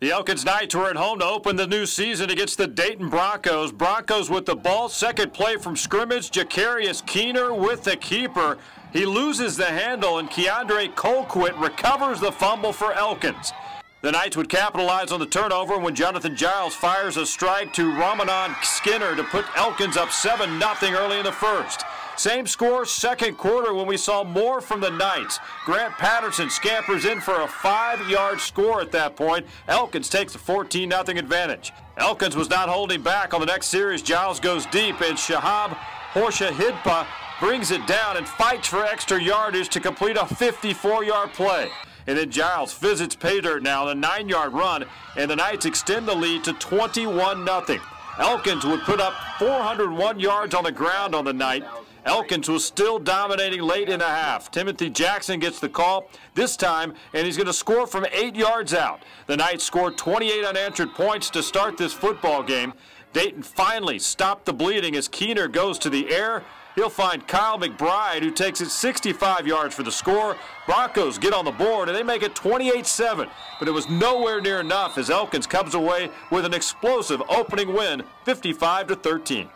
The Elkins Knights were at home to open the new season against the Dayton Broncos. Broncos with the ball. Second play from scrimmage. Jacarius Keener with the keeper. He loses the handle, and Keandre Colquitt recovers the fumble for Elkins. The Knights would capitalize on the turnover when Jonathan Giles fires a strike to Romanon Skinner to put Elkins up 7 0 early in the first. Same score, second quarter, when we saw more from the Knights. Grant Patterson scampers in for a five yard score at that point. Elkins takes a 14 0 advantage. Elkins was not holding back on the next series. Giles goes deep, and Shahab Khorshidpa brings it down and fights for extra yardage to complete a 54 yard play. And then Giles visits pay dirt now, a nine yard run, and the Knights extend the lead to 21 0. Elkins would put up 401 yards on the ground on the night. Elkins was still dominating late in the half. Timothy Jackson gets the call this time, and he's going to score from eight yards out. The Knights scored 28 unanswered points to start this football game. Dayton finally stopped the bleeding as Keener goes to the air. He'll find Kyle McBride, who takes it 65 yards for the score. Broncos get on the board, and they make it 28 7. But it was nowhere near enough as Elkins comes away with an explosive opening win, 55 13.